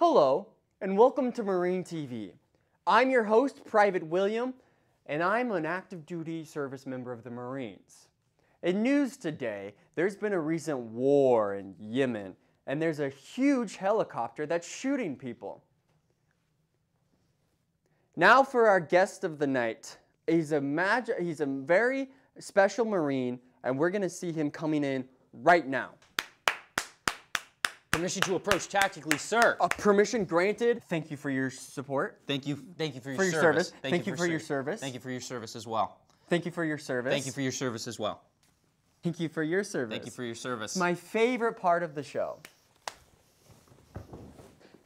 Hello, and welcome to Marine TV. I'm your host, Private William, and I'm an active duty service member of the Marines. In news today, there's been a recent war in Yemen, and there's a huge helicopter that's shooting people. Now for our guest of the night. He's a mag- he's a very special Marine, and we're gonna see him coming in right now. Permission to approach tactically, sir. Uh, permission granted. Thank you for your support. Thank you, thank you for your, For your service. service. Thank you for your service. Thank you for your service as well. Thank you for your service. Thank you for your service as well. Thank you for your service. Thank you for your service. my favorite part of the show.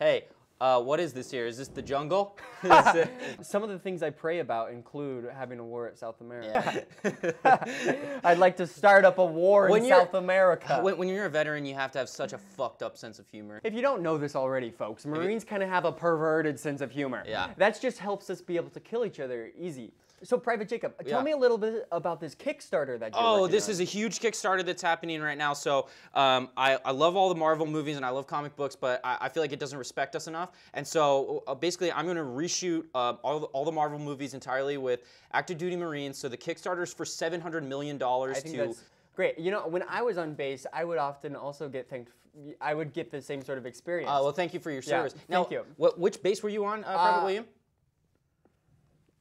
hey, uh, what is this here? Is this the jungle? Some of the things I pray about include having a war at South America. Yeah. I'd like to start up a war When in South America. when, when you're a veteran, you have to have such a fucked up sense of humor. if you don't know this already, folks, Marines kind of have a perverted sense of humor. Yeah. That just helps us be able to kill each other easy. So, Private Jacob, tell Yeah. me a little bit about this Kickstarter that you're Oh, this on. is a huge Kickstarter that's happening right now. So um, I, I love all the Marvel movies and I love comic books, but I, I feel like it doesn't respect us enough. And so uh, basically, I'm going to reshoot uh, all, the, all the Marvel movies entirely with active duty Marines. So the Kickstarter's for $700 million I think to. that's great. You know, when I was on base, I would often also get thanked. I would get the same sort of experience. Uh, well, thank you for your service. thank now, you. What, which base were you on, uh, Private Uh, William?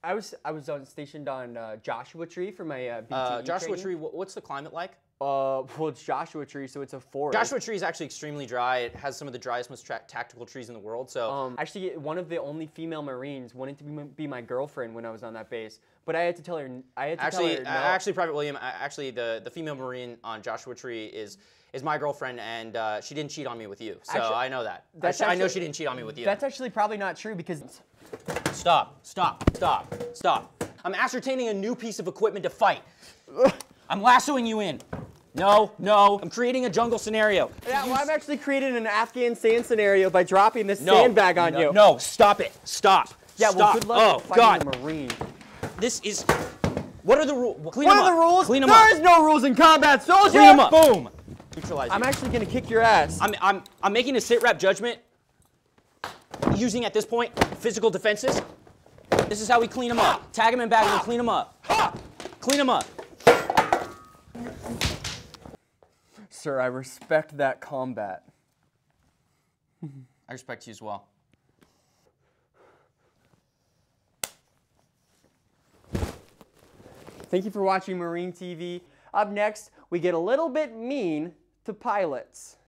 I was I was on, stationed on uh, Joshua Tree for my uh, BTE Uh, Joshua training. Tree, wh- what's the climate like? Uh, well, it's Joshua Tree, so it's a forest. Joshua Tree is actually extremely dry. It has some of the driest, most tactical trees in the world. So Um, actually, one of the only female Marines wanted to be, be my girlfriend when I was on that base, but I had to tell her. I had to Actually, tell her uh, no. actually, Private William, actually, the, the female Marine on Joshua Tree is is my girlfriend, and uh, she didn't cheat on me with you. So Actually, I know that. that's I, sh- I know she didn't cheat on me with you. That's actually probably not true because Stop! Stop! Stop! Stop! I'm ascertaining a new piece of equipment to fight. I'm lassoing you in. No, no. I'm creating a jungle scenario. yeah, well, I'm actually creating an Afghan sand scenario by dropping this No, sandbag on no, you. No, stop it! Stop! Yeah, well, good luck Oh fighting God! a Marine. This is. What are the rules? Clean What them are the up. rules? Clean them There up. is no rules in combat, soldier. Clean them up. Boom. Neutralize. I'm you. actually gonna kick your ass. I'm, I'm, I'm making a sit rep judgment using at this point physical defenses. This is how we clean them up. Tag them and bag them and clean them up. Clean them up. Sir, I respect that combat. I respect you as well. Thank you for watching Marine TV. Up next, we get a little bit mean to pilots.